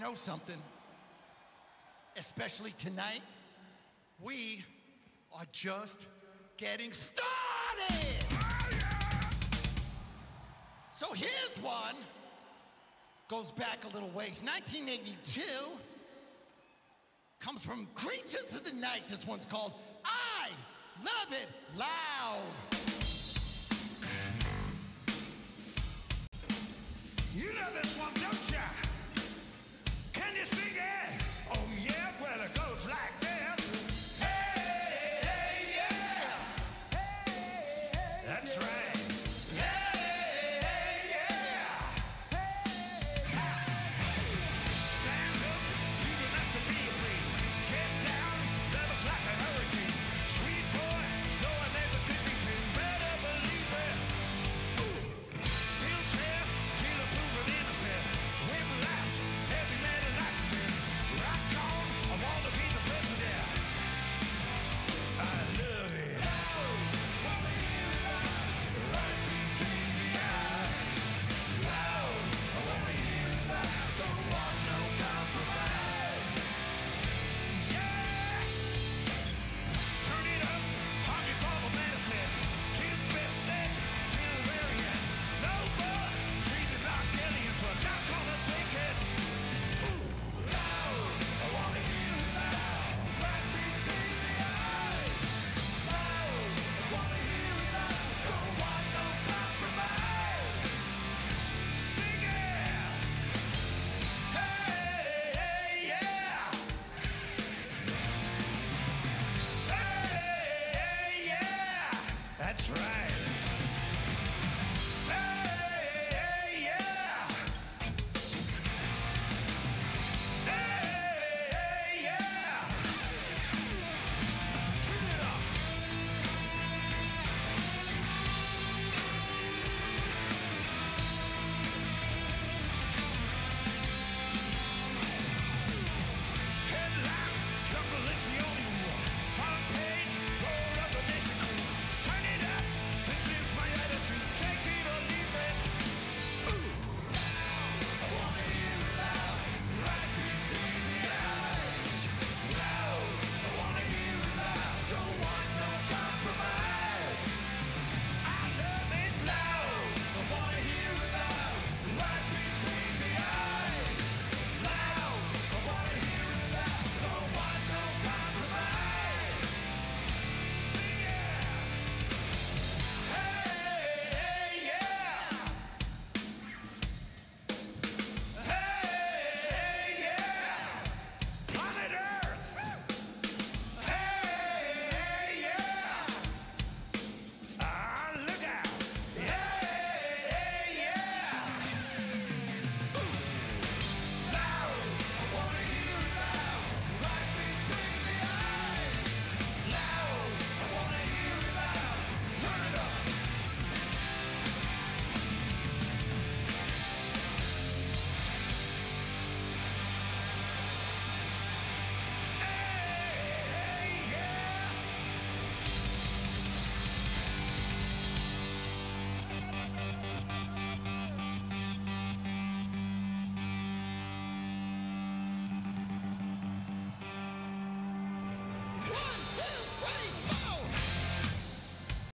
know something? Especially tonight, we are just getting started. So here's one. Goes back a little ways. 1982. Comes from Creatures of the Night. This one's called I Love It Loud.